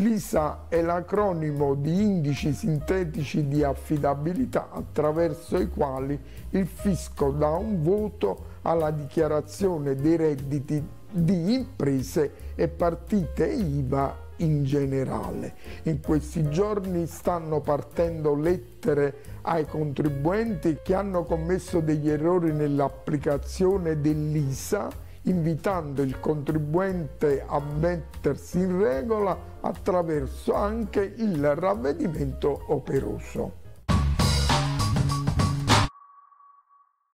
L'ISA è l'acronimo di indici sintetici di affidabilità attraverso i quali il fisco dà un voto alla dichiarazione dei redditi di imprese e partite IVA in generale. In questi giorni stanno partendo lettere ai contribuenti che hanno commesso degli errori nell'applicazione dell'ISA invitando il contribuente a mettersi in regola attraverso anche il ravvedimento operoso.